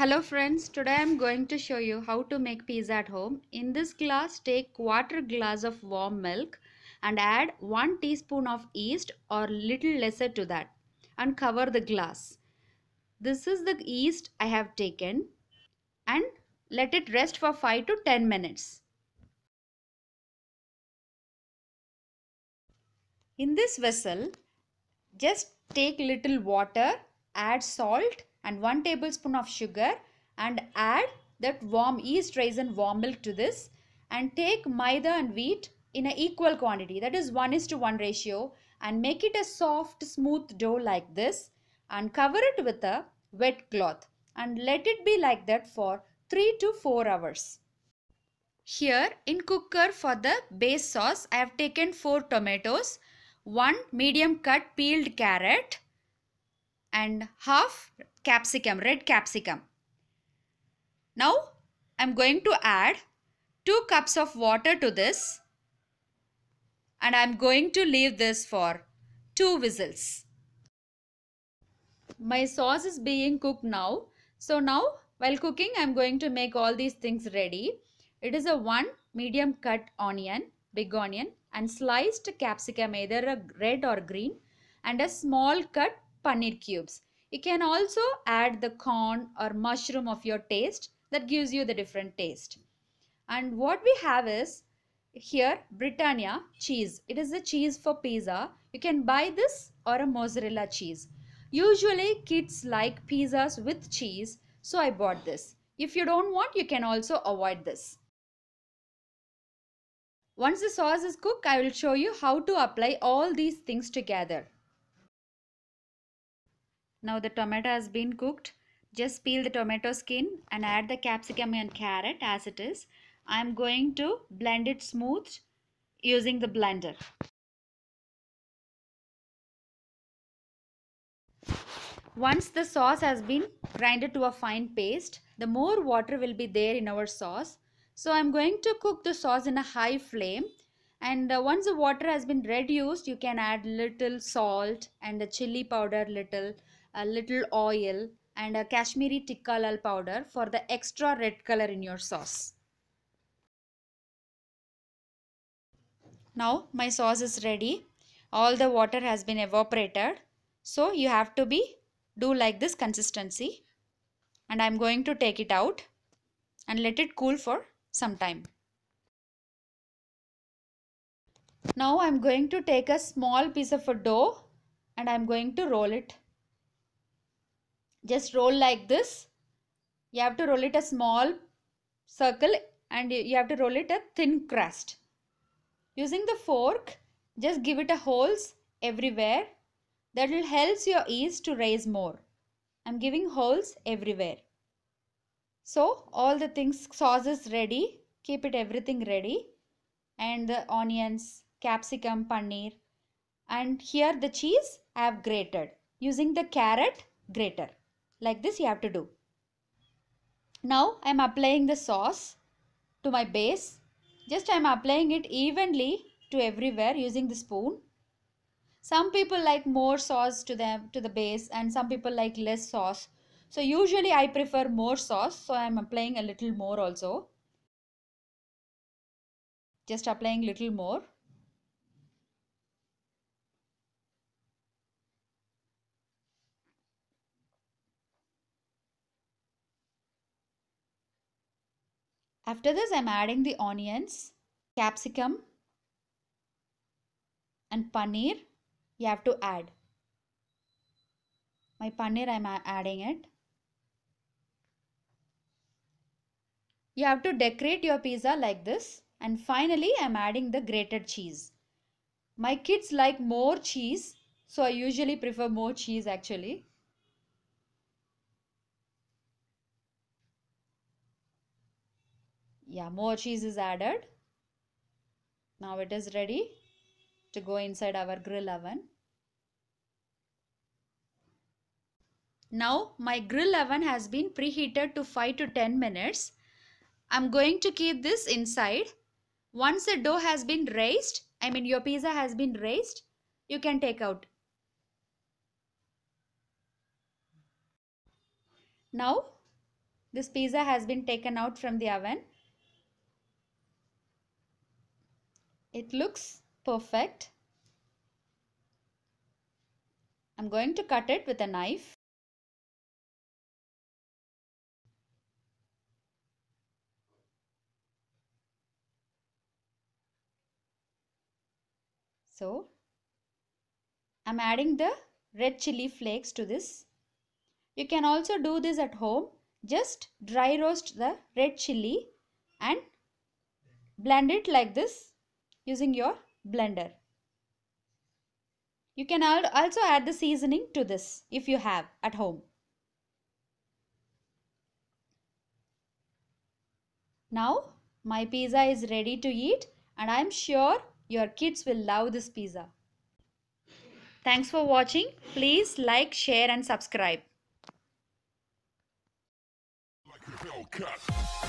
Hello friends, today I am going to show you how to make pizza at home. In this glass, take quarter glass of warm milk and add 1 teaspoon of yeast or little lesser to that and cover the glass. This is the yeast I have taken and let it rest for 5 to 10 minutes. In this vessel, just take little water, add salt and 1 tablespoon of sugar and add that warm yeast raisin warm milk to this and take maida and wheat in an equal quantity that is 1 is to 1 ratio and make it a soft smooth dough like this and cover it with a wet cloth and let it be like that for 3 to 4 hours. Here in cooker for the base sauce I have taken 4 tomatoes, 1 medium cut peeled carrot and half capsicum, red capsicum. Now I am going to add 2 cups of water to this and I am going to leave this for 2 whistles. My sauce is being cooked now. So now while cooking I am going to make all these things ready. It is a 1 medium cut onion, big onion and sliced capsicum either a red or green and a small cut paneer cubes. You can also add the corn or mushroom of your taste that gives you the different taste. And what we have is here Britannia cheese. It is the cheese for pizza. You can buy this or a mozzarella cheese. Usually kids like pizzas with cheese so I bought this. If you don't want you can also avoid this. Once the sauce is cooked I will show you how to apply all these things together. Now the tomato has been cooked. Just peel the tomato skin and add the capsicum and carrot as it is. I am going to blend it smooth using the blender. Once the sauce has been grinded to a fine paste, the more water will be there in our sauce. So I am going to cook the sauce in a high flame and uh, once the water has been reduced you can add little salt and the chili powder little a little oil and a Kashmiri tikka lal powder for the extra red color in your sauce. Now my sauce is ready. All the water has been evaporated. So you have to be do like this consistency and I am going to take it out and let it cool for some time. Now I am going to take a small piece of a dough and I am going to roll it just roll like this. You have to roll it a small circle and you have to roll it a thin crust. Using the fork just give it a holes everywhere. That will helps your yeast to raise more. I'm giving holes everywhere. So all the things sauce is ready. Keep it everything ready. And the onions capsicum paneer. And here the cheese i have grated. Using the carrot grater like this you have to do. Now I am applying the sauce to my base. Just I am applying it evenly to everywhere using the spoon. Some people like more sauce to them to the base and some people like less sauce. So usually I prefer more sauce so I am applying a little more also. Just applying little more. After this, I'm adding the onions, capsicum and paneer. You have to add. My paneer, I'm adding it. You have to decorate your pizza like this. And finally, I'm adding the grated cheese. My kids like more cheese. So I usually prefer more cheese actually. Yeah more cheese is added. Now it is ready to go inside our grill oven. Now my grill oven has been preheated to 5 to 10 minutes. I'm going to keep this inside. Once the dough has been raised i mean your pizza has been raised you can take out. Now this pizza has been taken out from the oven. It looks perfect. I'm going to cut it with a knife. So, I'm adding the red chili flakes to this. You can also do this at home. Just dry roast the red chili and blend it like this using your blender. You can also add the seasoning to this if you have at home. Now my pizza is ready to eat and I am sure your kids will love this pizza. Thanks for watching. Please like, share and subscribe. Like